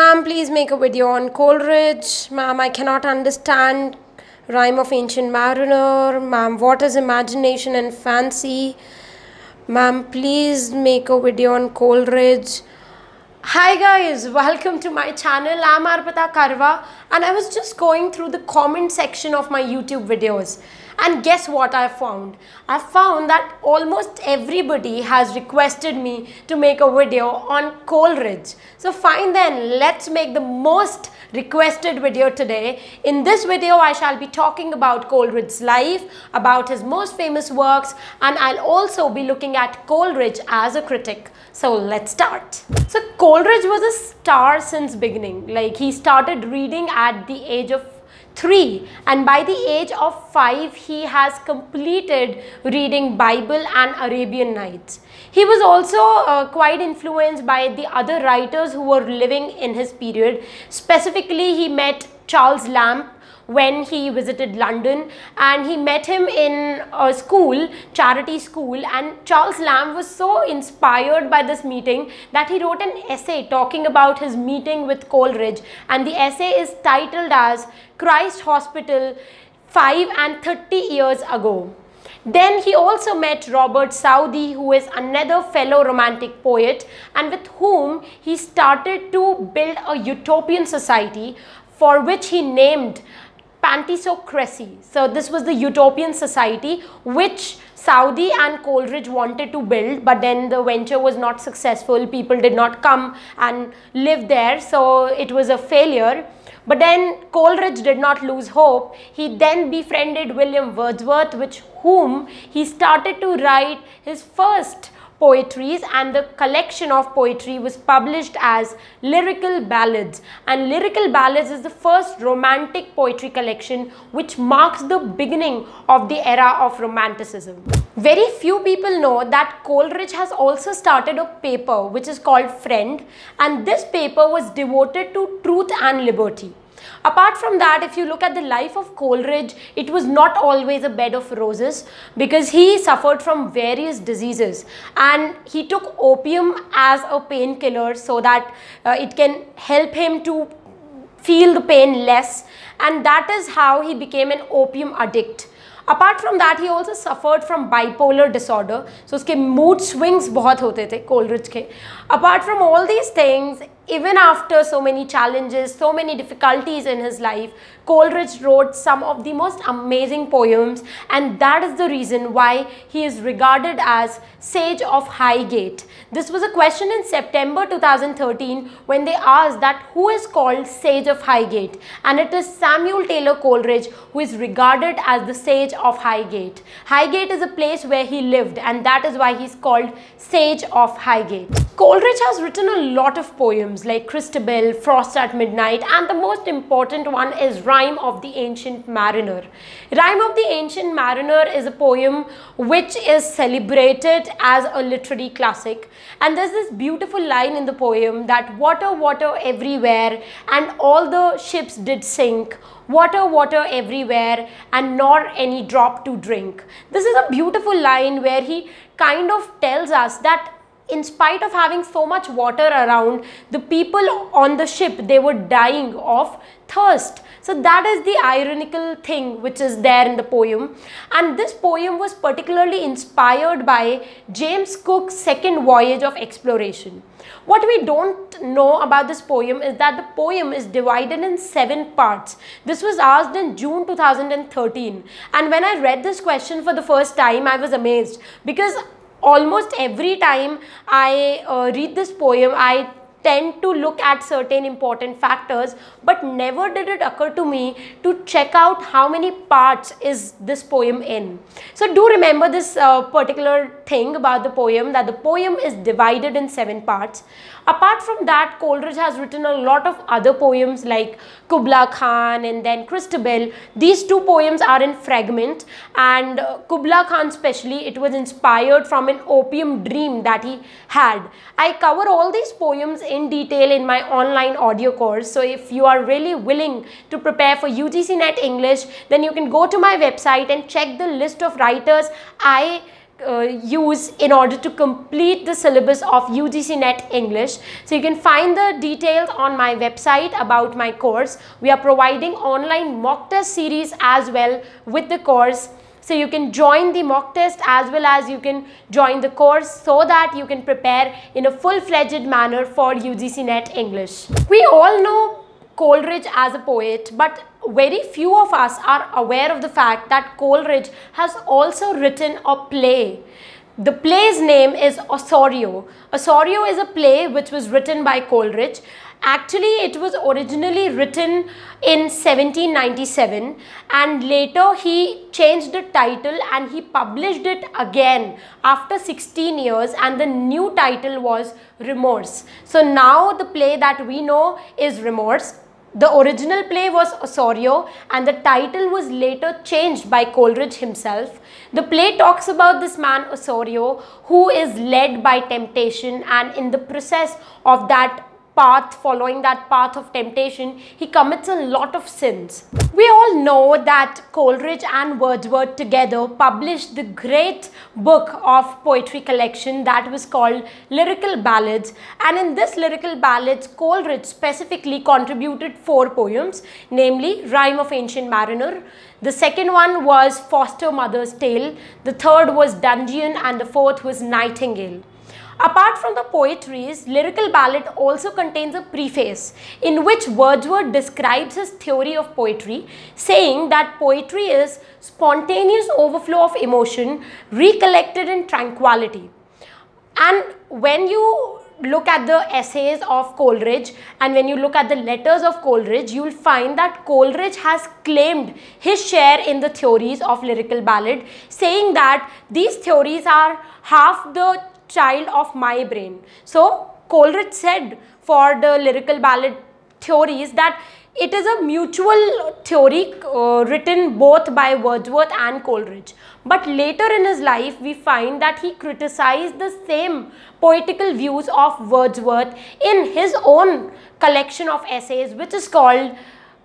Ma'am, please make a video on Coleridge. Ma'am, I cannot understand Rime of Ancient Mariner. Ma'am, what is imagination and fancy? Ma'am, please make a video on Coleridge. Hi guys, welcome to my channel. I'm Arpita Karwa and I was just going through the comment section of my YouTube videos. And guess what I found? I found that almost everybody has requested me to make a video on Coleridge. So fine then, let's make the most requested video today. In this video, I shall be talking about Coleridge's life, about his most famous works, and I'll also be looking at Coleridge as a critic. So let's start. So Coleridge was a star since beginning. Like he started reading at the age of 3 and by the age of 5 he has completed reading Bible and Arabian Nights. He was also uh, quite influenced by the other writers who were living in his period. Specifically he met Charles Lamb when he visited London and he met him in a school, charity school and Charles Lamb was so inspired by this meeting that he wrote an essay talking about his meeting with Coleridge and the essay is titled as Christ Hospital 5 and 30 years ago. Then he also met Robert Southey who is another fellow romantic poet and with whom he started to build a utopian society for which he named Pantisocracy. So this was the utopian society which Southey and Coleridge wanted to build but then the venture was not successful. People did not come and live there so it was a failure. But then Coleridge did not lose hope. He then befriended William Wordsworth with whom he started to write his first poetries and the collection of poetry was published as Lyrical Ballads and Lyrical Ballads is the first romantic poetry collection which marks the beginning of the era of romanticism. Very few people know that Coleridge has also started a paper which is called Friend and this paper was devoted to truth and liberty. Apart from that, if you look at the life of Coleridge, it was not always a bed of roses because he suffered from various diseases and he took opium as a painkiller so that uh, it can help him to feel the pain less and that is how he became an opium addict. Apart from that, he also suffered from bipolar disorder. So, his mood swings बहुत होते थे Coleridge के. Apart from all these things, even after so many challenges, so many difficulties in his life, Coleridge wrote some of the most amazing poems and that is the reason why he is regarded as Sage of Highgate. This was a question in September 2013 when they asked that who is called Sage of Highgate and it is Samuel Taylor Coleridge who is regarded as the Sage of Highgate. Highgate is a place where he lived and that is why he is called Sage of Highgate. Coleridge has written a lot of poems like Christabel, Frost at Midnight and the most important one is Rime of the Ancient Mariner. Rime of the Ancient Mariner is a poem which is celebrated as a literary classic. And there's this beautiful line in the poem that water, water everywhere and all the ships did sink. Water water everywhere and nor any drop to drink. This is a beautiful line where he kind of tells us that in spite of having so much water around, the people on the ship, they were dying of thirst. So that is the ironical thing which is there in the poem. And this poem was particularly inspired by James Cook's second voyage of exploration. What we don't know about this poem is that the poem is divided in seven parts. This was asked in June 2013. And when I read this question for the first time, I was amazed because almost every time I uh, read this poem, I tend to look at certain important factors but never did it occur to me to check out how many parts is this poem in. So do remember this uh, particular thing about the poem that the poem is divided in seven parts. Apart from that Coleridge has written a lot of other poems like Kubla Khan and then Christabel. These two poems are in fragment and uh, Kubla Khan especially it was inspired from an opium dream that he had. I cover all these poems in detail in my online audio course. So if you are really willing to prepare for UGC NET English then you can go to my website and check the list of writers I uh, use in order to complete the syllabus of UGC NET English. So you can find the details on my website about my course. We are providing online mock test series as well with the course. So you can join the mock test as well as you can join the course so that you can prepare in a full-fledged manner for UGC NET English. We all know Coleridge as a poet, but very few of us are aware of the fact that Coleridge has also written a play. The play's name is Osorio. Osorio is a play which was written by Coleridge. Actually, it was originally written in 1797 and later he changed the title and he published it again after 16 years and the new title was Remorse. So now the play that we know is Remorse the original play was Osorio and the title was later changed by Coleridge himself. The play talks about this man Osorio who is led by temptation and in the process of that path, following that path of temptation, he commits a lot of sins. We all know that Coleridge and Wordsworth together published the great book of poetry collection that was called Lyrical Ballads. And in this Lyrical Ballads, Coleridge specifically contributed four poems, namely Rime of Ancient Mariner, the second one was Foster Mother's Tale, the third was Dungeon, and the fourth was Nightingale. Apart from the poetries, Lyrical Ballad also contains a preface in which Wordsworth describes his theory of poetry, saying that poetry is spontaneous overflow of emotion recollected in tranquility. And when you look at the essays of Coleridge and when you look at the letters of Coleridge, you will find that Coleridge has claimed his share in the theories of lyrical ballad, saying that these theories are half the child of my brain. So Coleridge said for the lyrical ballad theories that it is a mutual theory uh, written both by Wordsworth and Coleridge. But later in his life, we find that he criticized the same poetical views of Wordsworth in his own collection of essays, which is called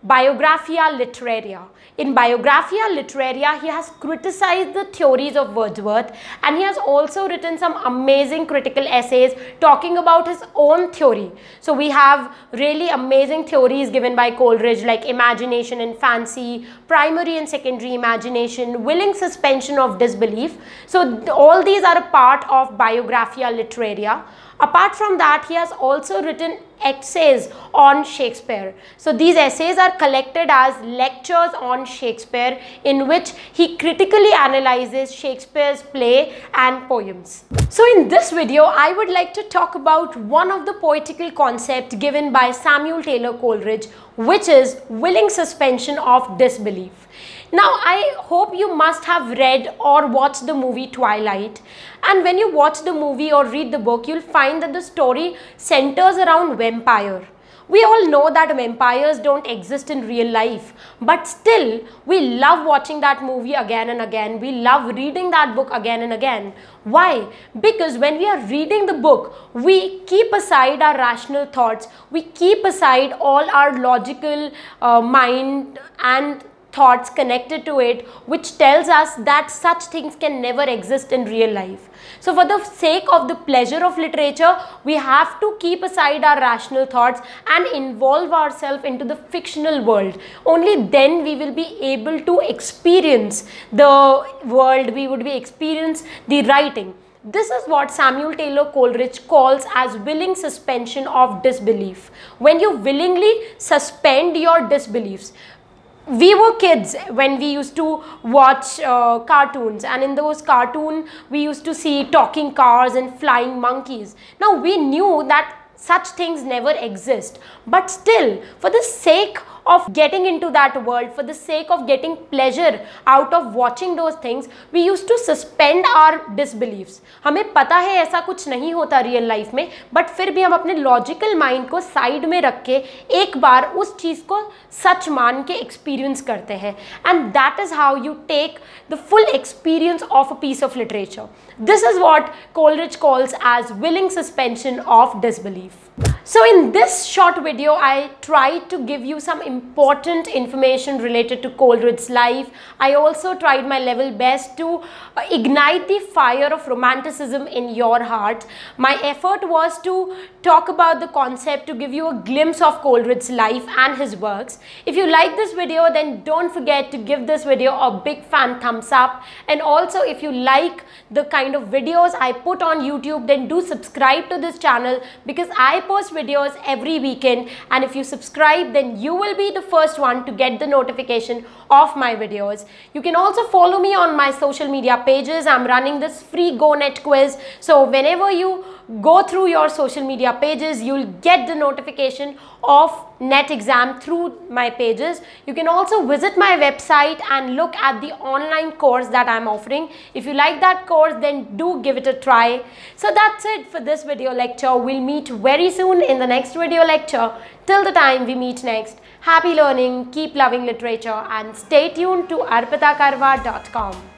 Biographia Literaria. In Biographia Literaria, he has criticized the theories of Wordsworth and he has also written some amazing critical essays talking about his own theory. So we have really amazing theories given by Coleridge like imagination and fancy, primary and secondary imagination, willing suspension of disbelief. So all these are a part of Biographia Literaria. Apart from that, he has also written essays on Shakespeare. So these essays are collected as lectures on Shakespeare in which he critically analyzes Shakespeare's play and poems. So in this video, I would like to talk about one of the poetical concepts given by Samuel Taylor Coleridge, which is willing suspension of disbelief. Now, I hope you must have read or watched the movie Twilight. And when you watch the movie or read the book, you'll find that the story centers around vampire. We all know that vampires don't exist in real life, but still we love watching that movie again and again. We love reading that book again and again. Why? Because when we are reading the book, we keep aside our rational thoughts, we keep aside all our logical uh, mind and thoughts connected to it which tells us that such things can never exist in real life. So for the sake of the pleasure of literature, we have to keep aside our rational thoughts and involve ourselves into the fictional world. Only then we will be able to experience the world, we would be experience the writing. This is what Samuel Taylor Coleridge calls as willing suspension of disbelief. When you willingly suspend your disbeliefs, we were kids when we used to watch uh, cartoons. And in those cartoon we used to see talking cars and flying monkeys. Now we knew that such things never exist. But still for the sake of getting into that world for the sake of getting pleasure out of watching those things we used to suspend our disbeliefs हमें पता है ऐसा कुछ नहीं होता real life में but फिर भी हम अपने लॉजिकल माइंड को साइड में रख के एक बार उस चीज़ को सच मान के एक्सपीरियंस करते हैं and that is how you take the full experience of a piece of literature this is what Coleridge calls as willing suspension of disbelief. So in this short video, I tried to give you some important information related to Coleridge's life. I also tried my level best to uh, ignite the fire of romanticism in your heart. My effort was to talk about the concept to give you a glimpse of Coleridge's life and his works. If you like this video, then don't forget to give this video a big fan thumbs up. And also if you like the kind of videos I put on YouTube, then do subscribe to this channel because I post videos every weekend and if you subscribe then you will be the first one to get the notification of my videos. You can also follow me on my social media pages. I'm running this free GoNet quiz. So whenever you go through your social media pages, you'll get the notification of net exam through my pages. You can also visit my website and look at the online course that I'm offering. If you like that course, then do give it a try. So that's it for this video lecture. We'll meet very soon in the next video lecture. Till the time we meet next, happy learning, keep loving literature and stay tuned to arpitakarwa.com.